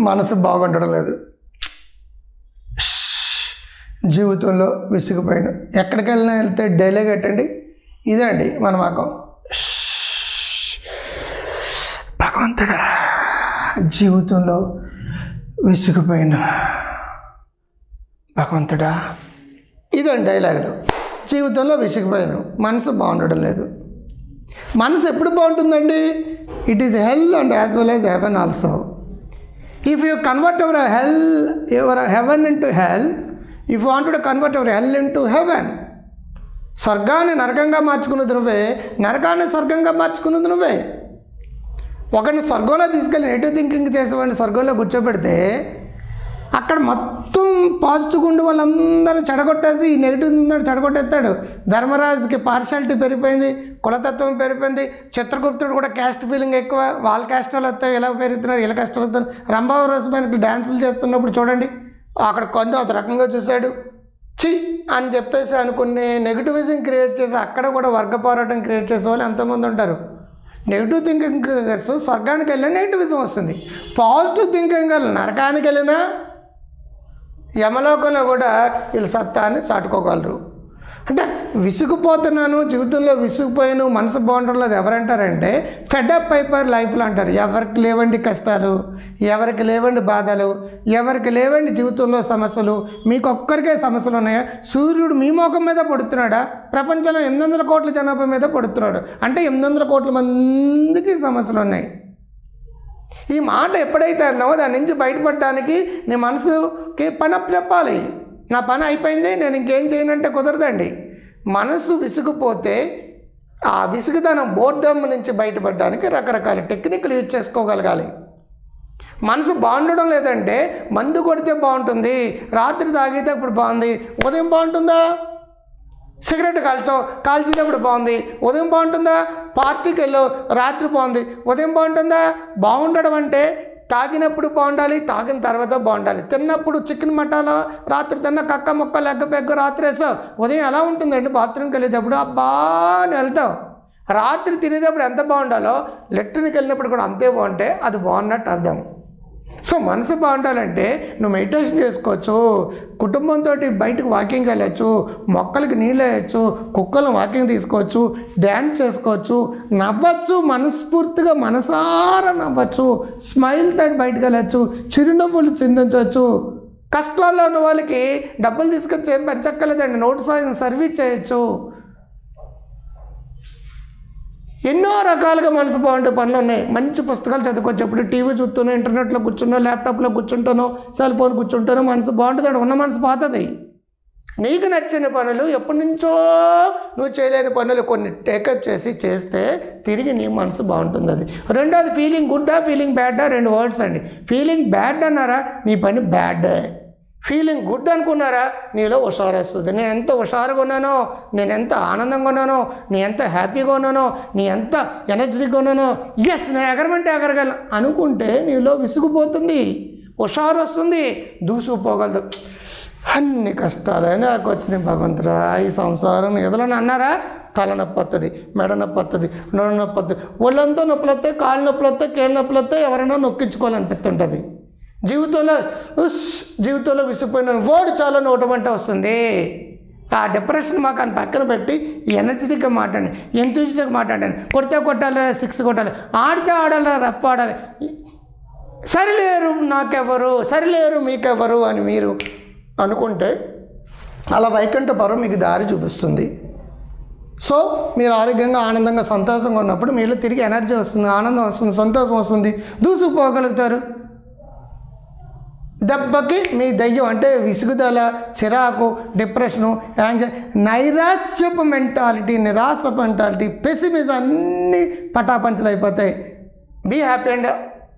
మనసు బాగుండడం లేదు. జీవితంలో విసిగిపోయాను. ఎక్కడికి వెళ్ళినా వెళ్తే డైలాగ్ అట్టండి ఇదే అండి మన మాకం భగవంతుడా జీవితంలో విసిగిపోయాను. భగవంతుడా ఇదండి డైలాగులు. జీవితంలో విసిగిపోయాను. మనసు బాగుండడం లేదు. మనసు ఎప్పుడు బాగుంటుందండి? It is hell and as well as heaven also if you convert your hell your heaven into hell if wanted convert our hell into heaven స్వర్గాన్ని నరకంగా మార్చుకున్నది నువ్వే నరకాన్ని స్వర్గంగా మార్చుకున్నది నువ్వే ఒకరిని స్వర్గంలో తీసుకెళ్ళి నెగిటివ్ థింకింగ్ చేసేవాడిని స్వర్గంలో కూర్చోబెడితే అక్కడ మొత్తం పాజిటివ్ ఉండి వాళ్ళందరూ చెడగొట్టేసి నెగిటివ్ ఉందని చెడగొట్టేస్తాడు. ధర్మరాజుకి పార్షాలిటీ పెరిగిపోయింది కులతత్వం పెరిగిపోయింది. చిత్రగుప్తుడు కూడా క్యాస్ట్ ఫీలింగ్ ఎక్కువ. వాళ్ళ కష్టాలు వస్తాయి ఇలా పెరుగుతున్నారు ఇలా కష్టాలు వస్తారు. రంభావ రసమైనకి డ్యాన్సులు చేస్తున్నప్పుడు చూడండి అక్కడ కొంచెం ఒక రకంగా చూశాడు. చి అని చెప్పేసి అనుకునే నెగిటివిజం క్రియేట్ చేసి అక్కడ కూడా వర్గ పోరాటం క్రియేట్ చేసే వాళ్ళు ఎంతమంది ఉంటారు. నెగిటివ్ థింకింగ్ స్వర్గానికి వెళ్ళినా నెగిటివిజం వస్తుంది. పాజిటివ్ థింకింగ్ నరకానికి వెళ్ళినా యమలోకంలో కూడా వీళ్ళ సత్తాన్ని చాటుకోగలరు. అంటే విసుగుపోతున్నాను జీవితంలో విసుగుపోయాను మనసు బాగుండలేదు ఎవరంటారంటే ఫెడప్ అయిపోయారు లైఫ్లో అంటారు. ఎవరికి లేవండి కష్టాలు ఎవరికి లేవండి బాధలు ఎవరికి లేవండి జీవితంలో సమస్యలు మీకు ఒక్కరికే సమస్యలు ఉన్నాయా? సూర్యుడు మీ ముఖం మీద పడుతున్నాడా? ప్రపంచంలో ఎనిమిది వందల కోట్ల జనాభా మీద పడుతున్నాడు. అంటే ఎనిమిది వందల కోట్ల మందికి సమస్యలు ఉన్నాయి. ఈ మాట ఎప్పుడైతే అన్నావో దాని నుంచి బయటపడడానికి నీ మనసు పని అప్పు చెప్పాలి నా పని అయిపోయింది నేను ఇంకేం చేయనంటే కుదరదండి. మనసు విసుగుపోతే ఆ విసుగుదనం బోర్డమ్ నుంచి బయటపడడానికి రకరకాల టెక్నిక్లు యూజ్ చేసుకోగలగాలి. మనసు బాగుండడం లేదంటే మందు కొడితే బాగుంటుంది రాత్రి తాగితే ఇప్పుడు బాగుంది ఉదయం బాగుంటుందా? సిగరెట్ కాల్చో కాల్చేటప్పుడు బాగుంది ఉదయం బాగుంటుందా? పార్టీకి వెళ్ళు రాత్రి బాగుంది ఉదయం బాగుంటుందా? బాగుండడం అంటే తాగినప్పుడు బాగుండాలి తాగిన తర్వాత బాగుండాలి. తిన్నప్పుడు చికెన్ మటాలో రాత్రి తిన్న కక్క మొక్క లెగ్గ పెగ్గ రాత్రి వేసావు ఉదయం ఎలా ఉంటుందండి బాత్రూమ్కి వెళ్ళేటప్పుడు? అబ్బా అని వెళ్తావు రాత్రి తినేటప్పుడు ఎంత బాగుండాలో లెట్రిన్కి వెళ్ళినప్పుడు కూడా అంతే బాగుంటే అది బాగున్నట్టు అర్థం. సో మనసు బాగుండాలంటే నువ్వు మెడిటేషన్ చేసుకోవచ్చు కుటుంబంతో బయటకు వాకింగ్ వెళ్ళచ్చు మొక్కలకి నీళ్ళు వేయచ్చు కుక్కలు వాకింగ్ తీసుకోవచ్చు డ్యాన్స్ చేసుకోవచ్చు నవ్వచ్చు మనస్ఫూర్తిగా మనసారా నవ్వచ్చు స్మైల్ బయటకు వెళ్ళచ్చు చిరునవ్వులు చిందించవచ్చు. కష్టాల్లో ఉన్న వాళ్ళకి డబ్బులు తీసుకొచ్చి ఏం పెంచక్కర్లేదండి నోటు సాయం సర్వీస్ చేయొచ్చు. ఎన్నో రకాలుగా మనసు బాగుండే పనులు ఉన్నాయి. మంచి పుస్తకాలు చదువుకోవచ్చు ఇప్పుడు టీవీ చూస్తాను ఇంటర్నెట్లో కూర్చున్నా ల్యాప్టాప్లో కూర్చుంటాను సెల్ ఫోన్ కూర్చుంటాను మనసు బాగుంటుంది ఉన్న మనసు పోతుంది నీకు నచ్చిన పనులు ఎప్పటి నుంచో నువ్వు చేయలేని పనులు కొన్ని టేకప్ చేసి చేస్తే తిరిగి నీ మనసు బాగుంటుంది అది. రెండోది ఫీలింగ్ గుడ్డా ఫీలింగ్ బ్యాడ్డా రెండు వర్డ్స్ అండి. ఫీలింగ్ బ్యాడ్ అన్నారా? నీ పని బ్యాడ్ ఫీలింగ్ గుడ్ అనుకున్నారా? నీలో హుషారు వస్తుంది నేను ఎంత హుషారుగా ఉన్నానో నేను ఎంత ఆనందంగా ఉన్నానో నీ ఎంత హ్యాపీగా ఉన్నానో నీ ఎంత ఎనర్జీగా ఉన్నానో ఎస్ నేను ఎగరమంటే ఎగరగలను అనుకుంటే నీలో విసుగుపోతుంది హుషారు వస్తుంది దూసుకుపోగలదు. అన్ని కష్టాలే నాకు వచ్చినాయి భగవంతురా ఈ సంసారం ఎదులని అన్నారా? తల నొప్పి వస్తుంది మెడ నొప్పి వస్తుంది నొడ నొప్పి వస్తుంది ఒళ్ళంతా నొప్పులు వస్తాయి కాళ్ళు నొప్పులు వస్తాయి కేళ్ళ నొప్పులు వస్తాయి ఎవరైనా నొక్కించుకోవాలనిపిస్తుంటుంది. జీవితంలో ఉస్ జీవితంలో విసిగిపోయిన వర్డ్ చాలా నోటమంటే వస్తుంది. ఆ డిప్రెషన్ మాకు అని పక్కన పెట్టి ఎనర్జెటిక్గా మాట్లాడండి ఎంతూజిటిక్గా మాట్లాడండి. కొడితే కొట్టాలి సిక్స్ కొట్టాలి ఆడితే ఆడాలి రప్ప ఆడాలి. సరిలేరు నాకెవరు సరిలేరు మీకెవరు అని మీరు అనుకుంటే అలా వైకుంఠపురం మీకు దారి చూపిస్తుంది. సో మీరు ఆరోగ్యంగా ఆనందంగా సంతోషంగా ఉన్నప్పుడు మీలో తిరిగి ఎనర్జీ వస్తుంది ఆనందం వస్తుంది సంతోషం వస్తుంది. దూసుకుపోగలుగుతారు. దెబ్బకి మీ దయ్యం అంటే విసుగుదల చిరాకు డిప్రెషను యాంగ్జై నైరాశ్యపు మెంటాలిటీ నిరాశ మెంటాలిటీ పెసిమిజం అన్నీ పటాపంచలు అయిపోతాయి. Be happy and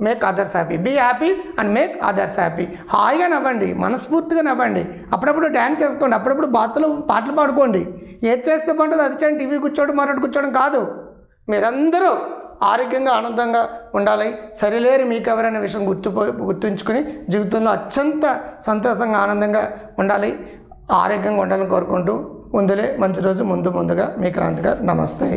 make others happy. Be happy and make others happy. హాయిగా నవ్వండి మనస్ఫూర్తిగా నవ్వండి. అప్పుడప్పుడు డ్యాన్స్ చేసుకోండి అప్పుడప్పుడు బాతులు పాటలు పాడుకోండి. ఏది చేస్తే బాగుంటుంది? అది చేయండి టీవీ కూర్చోవడం మరొకటి కూర్చోవడం కాదు. మీరందరూ ఆరోగ్యంగా ఆనందంగా ఉండాలి. సరిలేరు మీకు ఎవరైనా విషయం గుర్తుపో గుర్తుంచుకొని జీవితంలో అత్యంత సంతోషంగా ఆనందంగా ఉండాలి. ఆరోగ్యంగా ఉండాలని కోరుకుంటూ ముందులే మంచి రోజు ముందు ముందుగా మీ క్రాంతిగా నమస్తే.